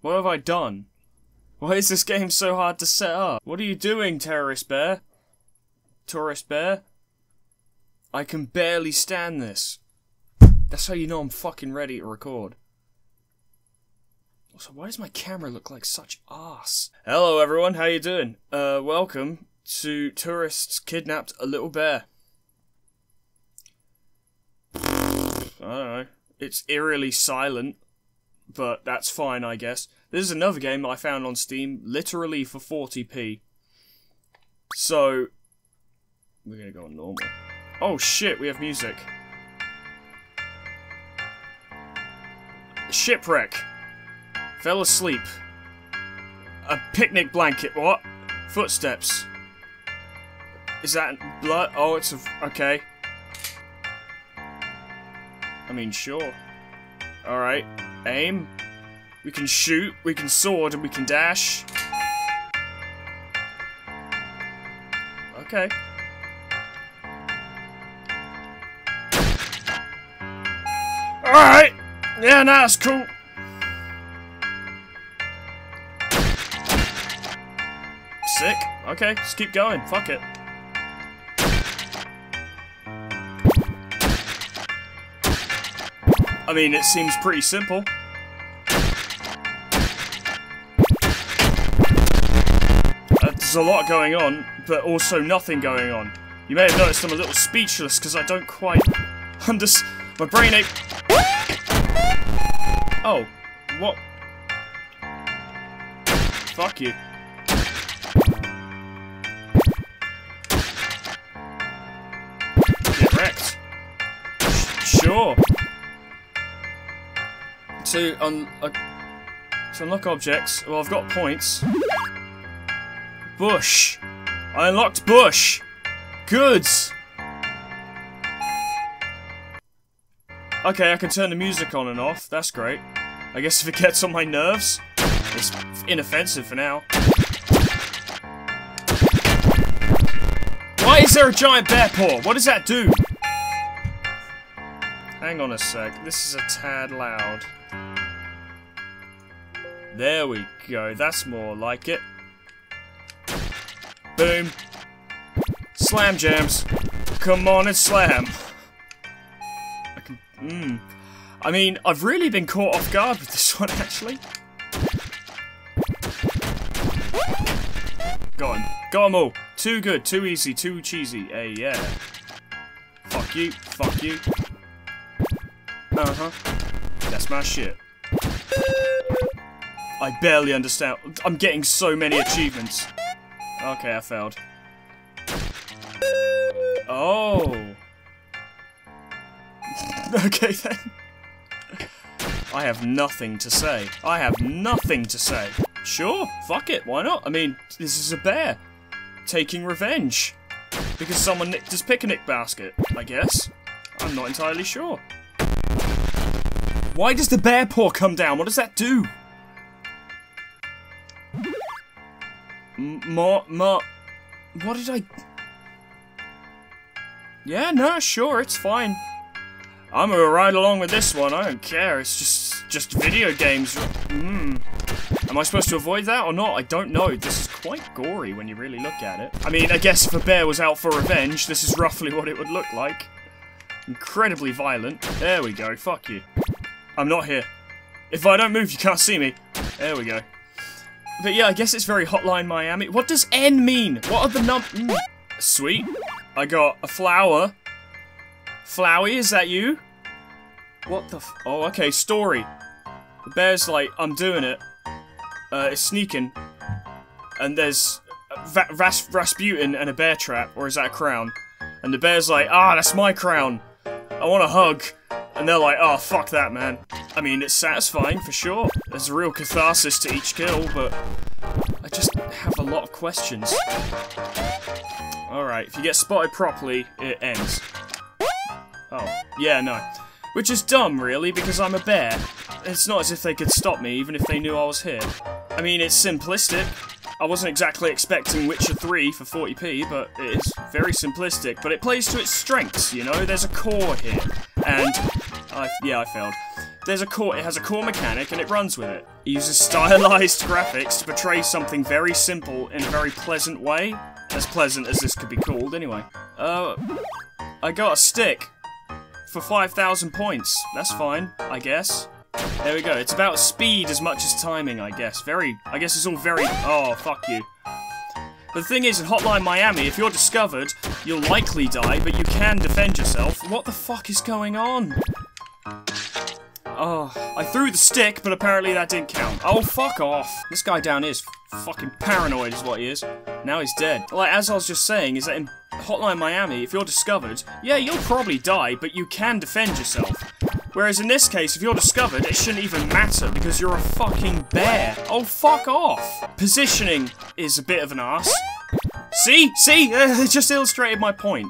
What have I done? Why is this game so hard to set up? What are you doing, terrorist bear? Tourist bear? I can barely stand this. That's how you know I'm fucking ready to record. Also, why does my camera look like such ass? Hello everyone, how you doing? Uh, welcome to Tourists Kidnapped a Little Bear. I don't know. It's eerily silent, but that's fine, I guess. This is another game I found on Steam, literally for 40p. So, we're gonna go on normal. Oh shit, we have music. Shipwreck. Fell asleep. A picnic blanket, what? Footsteps. Is that blood? Oh, it's a... okay. I mean, sure. Alright. Aim. We can shoot, we can sword, and we can dash. Okay. Alright! Yeah, nah, that's cool. Sick. Okay, just keep going. Fuck it. I mean, it seems pretty simple. Uh, there's a lot going on, but also nothing going on. You may have noticed I'm a little speechless because I don't quite understand. My brain ain't. Oh, what? Fuck you. Get wrecked. Sure. To un uh, to unlock objects. Well, I've got points. Bush. I unlocked bush. Goods. Okay, I can turn the music on and off. That's great. I guess if it gets on my nerves, it's inoffensive for now. Why is there a giant bear paw? What does that do? Hang on a sec. This is a tad loud. There we go. That's more like it. Boom. Slam jams. Come on and slam. I can. Mmm. I mean, I've really been caught off guard with this one, actually. Go on. Go on, all. Too good, too easy, too cheesy. Hey, yeah. Fuck you. Fuck you. Uh-huh. That's my shit. I barely understand. I'm getting so many achievements. Okay, I failed. Oh. okay then. I have nothing to say. I have nothing to say. Sure, fuck it, why not? I mean, this is a bear. Taking revenge. Because someone nicked his picnic basket, I guess. I'm not entirely sure. Why does the bear paw come down? What does that do? More, more. What did I? Yeah, no, sure, it's fine. I'm gonna ride along with this one. I don't care. It's just, just video games. Hmm. Am I supposed to avoid that or not? I don't know. This is quite gory when you really look at it. I mean, I guess if a bear was out for revenge, this is roughly what it would look like. Incredibly violent. There we go. Fuck you. I'm not here. If I don't move, you can't see me. There we go. But yeah, I guess it's very Hotline Miami. What does N mean? What are the num- mm. Sweet. I got a flower. Flowey, is that you? What the Oh, okay, story. The bear's like, I'm doing it. Uh, it's sneaking. And there's Va Ras Rasputin and a bear trap, or is that a crown? And the bear's like, ah, that's my crown. I want a hug. And they're like, oh, fuck that, man. I mean, it's satisfying, for sure. There's a real catharsis to each kill, but... I just have a lot of questions. Alright, if you get spotted properly, it ends. Oh, yeah, no. Which is dumb, really, because I'm a bear. It's not as if they could stop me, even if they knew I was here. I mean, it's simplistic. I wasn't exactly expecting Witcher 3 for 40p, but it is very simplistic. But it plays to its strengths, you know? There's a core here. And, I, yeah, I failed. There's a core. It has a core mechanic, and it runs with it. It uses stylized graphics to portray something very simple in a very pleasant way, as pleasant as this could be called, anyway. Uh, I got a stick for 5,000 points. That's fine, I guess. There we go. It's about speed as much as timing, I guess. Very, I guess it's all very, oh, fuck you. The thing is, in Hotline Miami, if you're discovered, you'll likely die, but you can defend yourself. What the fuck is going on? Oh, I threw the stick, but apparently that didn't count. Oh, fuck off. This guy down here is fucking paranoid is what he is. Now he's dead. Like, as I was just saying, is that in Hotline Miami, if you're discovered, yeah, you'll probably die, but you can defend yourself. Whereas in this case, if you're discovered, it shouldn't even matter because you're a fucking bear. Oh, fuck off. Positioning is a bit of an ass. See? See? Uh, it just illustrated my point.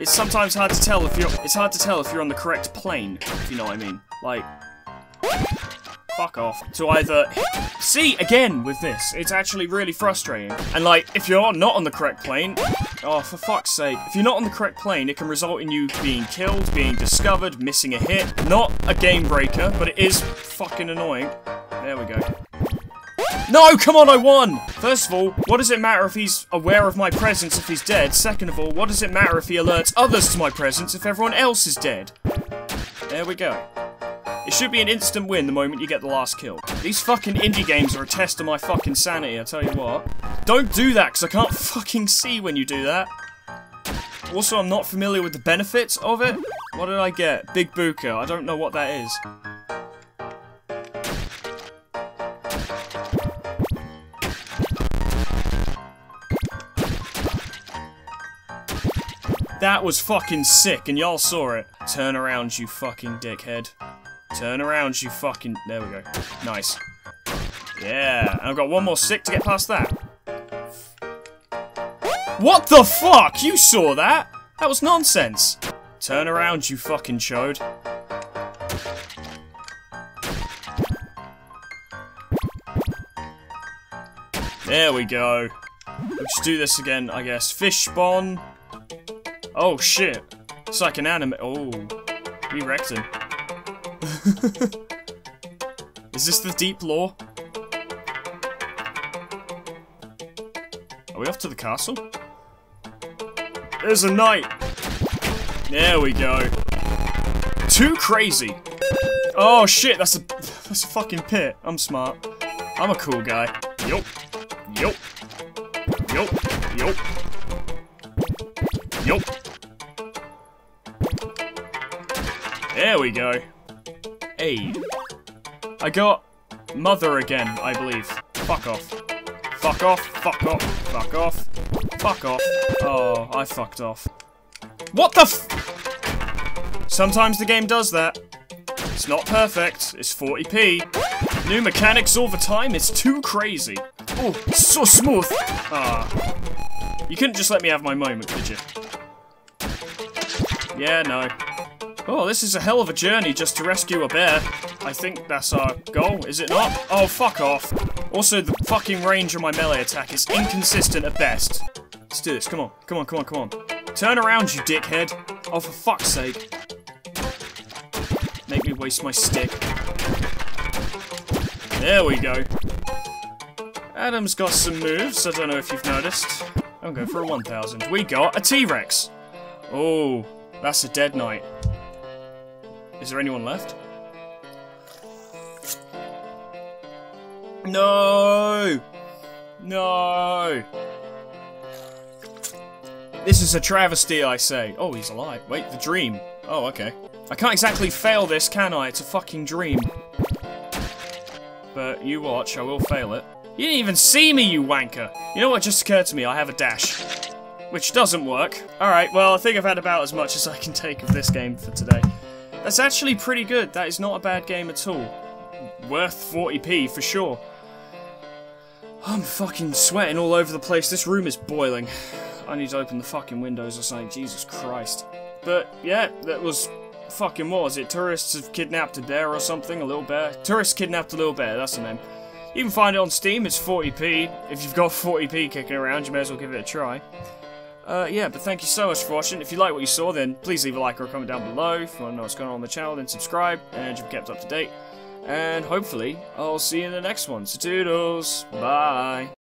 It's sometimes hard to tell if you're- it's hard to tell if you're on the correct plane, if you know what I mean. Like, fuck off. To either... See, again, with this, it's actually really frustrating. And like, if you're not on the correct plane, oh, for fuck's sake. If you're not on the correct plane, it can result in you being killed, being discovered, missing a hit. Not a game breaker, but it is fucking annoying. There we go. No, come on, I won! First of all, what does it matter if he's aware of my presence if he's dead? Second of all, what does it matter if he alerts others to my presence if everyone else is dead? There we go. It should be an instant win the moment you get the last kill. These fucking indie games are a test of my fucking sanity, I tell you what. Don't do that, because I can't fucking see when you do that. Also, I'm not familiar with the benefits of it. What did I get? Big Buka. I don't know what that is. That was fucking sick, and y'all saw it. Turn around, you fucking dickhead. Turn around, you fucking... There we go. Nice. Yeah, and I've got one more stick to get past that. What the fuck? You saw that? That was nonsense. Turn around, you fucking chode. There we go. Let's do this again, I guess. Fish spawn. Oh, shit. It's like an anime. Oh. We wrecked him. Is this the deep lore? Are we off to the castle? There's a knight! There we go. Too crazy! Oh shit, that's a that's a fucking pit. I'm smart. I'm a cool guy. Yup. Yup. Yup. Yup. Yup. There we go. Aid. I got mother again, I believe. Fuck off. Fuck off, fuck off, fuck off, fuck off. Oh, I fucked off. What the Sometimes the game does that. It's not perfect, it's 40p. New mechanics all the time, it's too crazy. Oh, so smooth. Ah. You couldn't just let me have my moment, could you? Yeah, no. Oh, this is a hell of a journey just to rescue a bear. I think that's our goal, is it not? Oh, fuck off. Also, the fucking range of my melee attack is inconsistent at best. Let's do this, come on, come on, come on, come on. Turn around, you dickhead. Oh, for fuck's sake. Make me waste my stick. There we go. Adam's got some moves, I don't know if you've noticed. I'm going for a 1000. We got a T-Rex. Oh, that's a dead knight. Is there anyone left? No! No! This is a travesty, I say. Oh, he's alive. Wait, the dream. Oh, okay. I can't exactly fail this, can I? It's a fucking dream. But you watch, I will fail it. You didn't even see me, you wanker! You know what just occurred to me? I have a dash. Which doesn't work. Alright, well, I think I've had about as much as I can take of this game for today. That's actually pretty good. That is not a bad game at all. Worth 40p for sure. I'm fucking sweating all over the place. This room is boiling. I need to open the fucking windows or something. Jesus Christ. But, yeah, that was fucking what was it? Tourists have kidnapped a bear or something? A little bear? Tourists kidnapped a little bear, that's the name. You can find it on Steam, it's 40p. If you've got 40p kicking around, you may as well give it a try. Uh, yeah, but thank you so much for watching. If you like what you saw, then please leave a like or a comment down below. If you want to know what's going on on the channel, then subscribe, and you've kept up to date. And hopefully, I'll see you in the next one. So toodles, bye.